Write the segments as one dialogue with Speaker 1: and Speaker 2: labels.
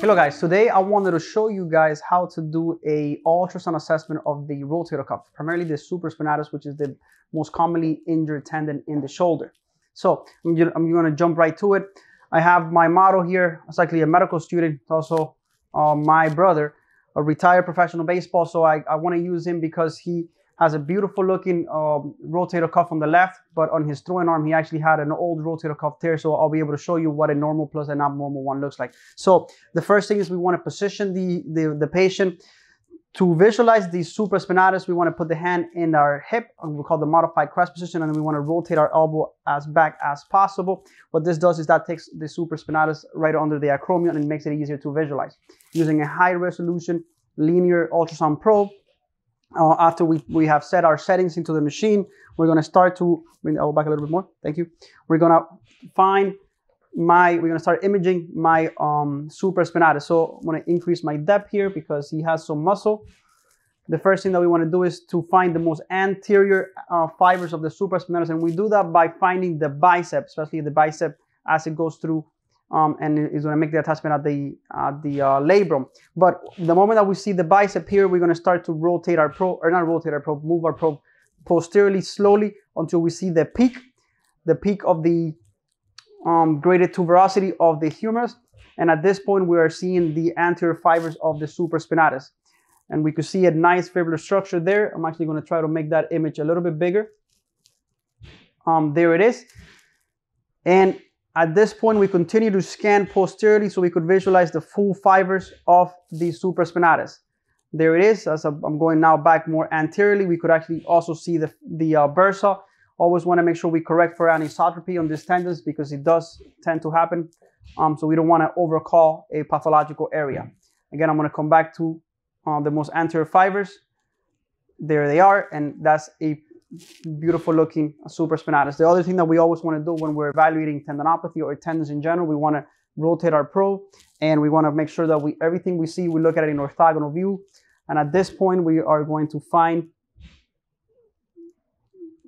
Speaker 1: Hello guys, today I wanted to show you guys how to do a ultrasound assessment of the rotator cuff, primarily the supraspinatus, which is the most commonly injured tendon in the shoulder. So I'm, to jump right to it. I have my model here. It's actually a medical student, also uh, my brother, a retired professional baseball. So I, I want to use him because he has a beautiful looking um, rotator cuff on the left, but on his throwing arm, he actually had an old rotator cuff tear. So I'll be able to show you what a normal plus an abnormal one looks like. So the first thing is we want to position the, the, the patient to visualize the supraspinatus, we want to put the hand in our hip, and we call the modified Crass position, and then we want to rotate our elbow as back as possible. What this does is that takes the supraspinatus right under the acromion and makes it easier to visualize. Using a high resolution linear ultrasound probe, uh, after we, we have set our settings into the machine, we're going to start to elbow back a little bit more. Thank you. We're going to find my, we're to start imaging my um, supraspinatus. So I'm to increase my depth here because he has some muscle. The first thing that we want to do is to find the most anterior uh, fibers of the supraspinatus. And we do that by finding the bicep, especially the bicep as it goes through um, and it's going to make the attachment at the at the uh, labrum. But the moment that we see the bicep here, we're going to start to rotate our probe, or not rotate our probe, move our probe posteriorly slowly until we see the peak, the peak of the um, greater tuberosity of the humerus. And at this point, we are seeing the anterior fibers of the supraspinatus. And we could see a nice fibrillar structure there. I'm actually going to try to make that image a little bit bigger. Um, there it is. And at this point, we continue to scan posteriorly so we could visualize the full fibers of the supraspinatus. There it is. As I'm going now back more anteriorly, we could actually also see the, the uh, bursa. Always want to make sure we correct for anisotropy on these tendons because it does tend to happen. Um, so we don't want to overcall a pathological area. Again, I'm going to come back to uh, the most anterior fibers. There they are, and that's a beautiful looking supraspinatus. The other thing that we always want to do when we're evaluating tendinopathy or tendons in general, we want to rotate our probe and we want to make sure that we everything we see, we look at it in orthogonal view. And at this point, we are going to find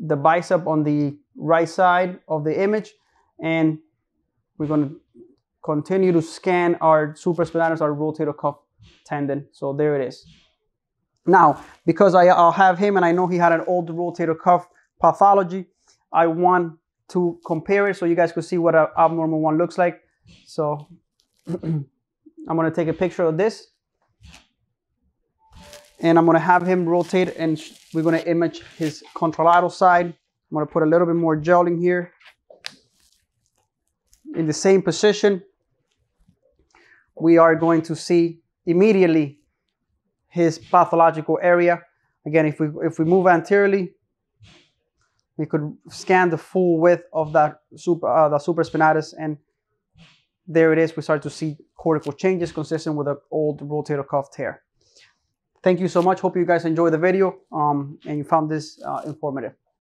Speaker 1: the bicep on the right side of the image and we're going to continue to scan our supraspinatus, our rotator cuff tendon. So there it is. Now, because I, will have him and I know he had an old rotator cuff pathology, I want to compare it so you guys could see what an abnormal one looks like. So I'm going to take a picture of this. And I'm going to have him rotate and we're going to image his contralateral side. I'm going to put a little bit more gelling here. In the same position, we are going to see immediately his pathological area. Again, if we, if we move anteriorly, we could scan the full width of that super, uh, the supraspinatus and there it is. We start to see cortical changes consistent with an old rotator cuff tear. Thank you so much. Hope you guys enjoyed the video um, and you found this uh, informative.